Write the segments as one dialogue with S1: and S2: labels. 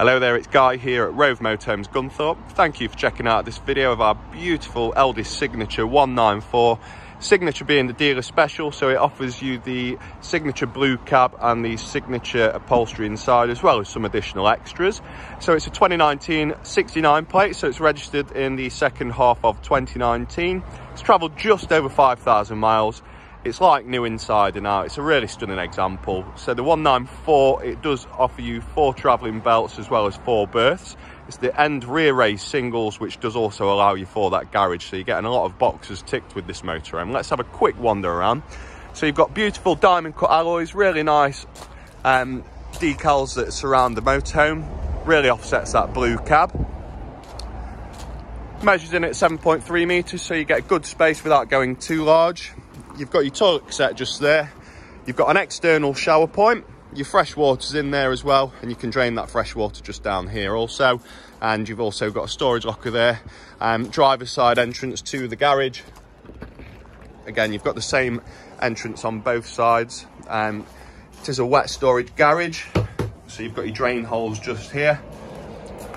S1: Hello there, it's Guy here at Rove Motorhomes Gunthorpe. Thank you for checking out this video of our beautiful Elddis signature 194. Signature being the dealer special, so it offers you the signature blue cab and the signature upholstery inside, as well as some additional extras. So it's a 2019 69 plate, so it's registered in the second half of 2019. It's travelled just over 5,000 miles it's like new inside and out. It's a really stunning example. So the 194, it does offer you four travelling belts as well as four berths. It's the end rear race singles, which does also allow you for that garage. So you're getting a lot of boxes ticked with this motorhome. Let's have a quick wander around. So you've got beautiful diamond cut alloys, really nice um, decals that surround the motorhome. Really offsets that blue cab. Measures in at 7.3 metres, so you get good space without going too large you've got your toilet set just there. You've got an external shower point. Your fresh water's in there as well, and you can drain that fresh water just down here also. And you've also got a storage locker there. Um, driver's side entrance to the garage. Again, you've got the same entrance on both sides. Um, it is a wet storage garage. So you've got your drain holes just here.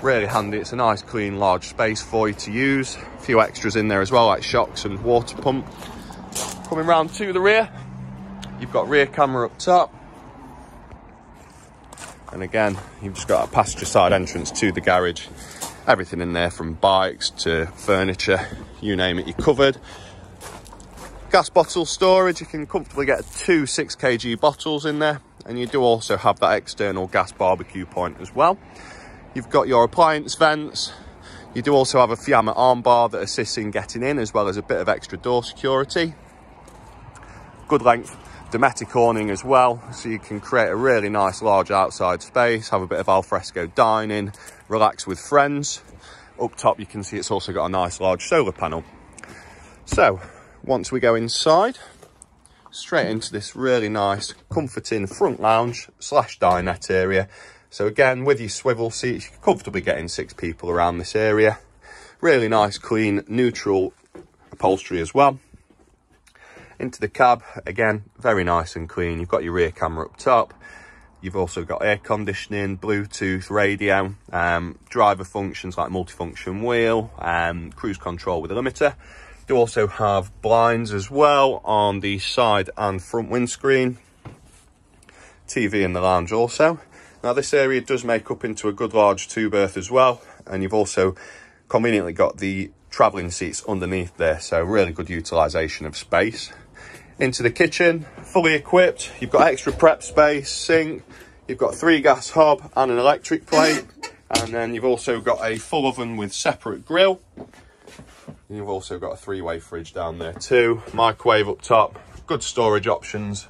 S1: Really handy. It's a nice, clean, large space for you to use. A few extras in there as well, like shocks and water pump. Coming round to the rear, you've got rear camera up top. And again, you've just got a passenger side entrance to the garage. Everything in there from bikes to furniture, you name it, you're covered. Gas bottle storage, you can comfortably get two 6 kg bottles in there. And you do also have that external gas barbecue point as well. You've got your appliance vents. You do also have a Fiamma armbar that assists in getting in as well as a bit of extra door security good length Dometic awning as well so you can create a really nice large outside space have a bit of alfresco dining relax with friends. Up top you can see it's also got a nice large solar panel. So once we go inside straight into this really nice comforting front lounge slash dinette area. So again with your swivel seats you can comfortably get in six people around this area. Really nice clean neutral upholstery as well into the cab. Again very nice and clean. You've got your rear camera up top. You've also got air conditioning bluetooth radio um, driver functions like multifunction wheel um, cruise control with a limiter. You also have blinds as well on the side and front windscreen. Tv in the lounge also. Now this area does make up into a good large two berth as well and you've also conveniently got the traveling seats underneath there so really good utilization of space into the kitchen, fully equipped. You've got extra prep space, sink, you've got three gas hob and an electric plate. And then you've also got a full oven with separate grill. And you've also got a three-way fridge down there too. Microwave up top, good storage options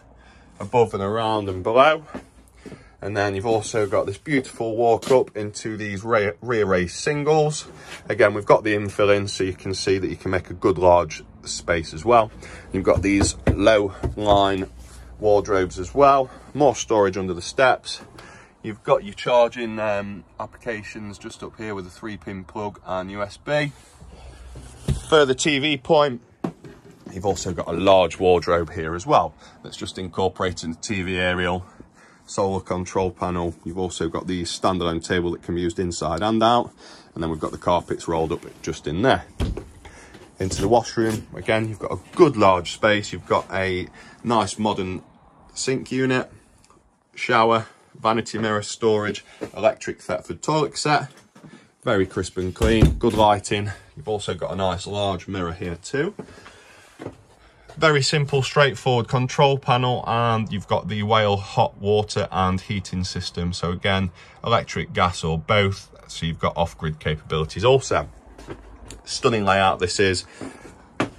S1: above and around and below. And then you've also got this beautiful walk up into these rear, rear race singles. Again, we've got the infill in so you can see that you can make a good large space as well. You've got these low line wardrobes as well. More storage under the steps. You've got your charging um, applications just up here with a three pin plug and USB. Further TV point, you've also got a large wardrobe here as well that's just incorporating the TV aerial solar control panel. You've also got the standalone table that can be used inside and out. And then we've got the carpets rolled up just in there. Into the washroom, again, you've got a good large space. You've got a nice modern sink unit, shower, vanity mirror storage, electric Thetford toilet set. Very crisp and clean, good lighting. You've also got a nice large mirror here too very simple straightforward control panel and you've got the Whale hot water and heating system so again electric gas or both so you've got off-grid capabilities also stunning layout this is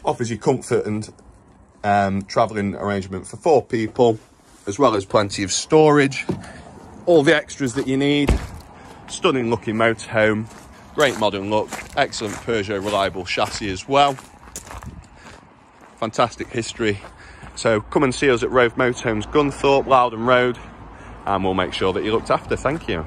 S1: offers you comfort and um, traveling arrangement for four people as well as plenty of storage all the extras that you need stunning looking motorhome great modern look excellent Peugeot reliable chassis as well fantastic history. So come and see us at Rove Motorhomes Gunthorpe, Lowdham Road, and we'll make sure that you're looked after. Thank you.